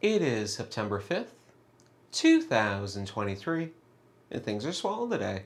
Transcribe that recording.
It is September 5th, 2023, and things are swollen today.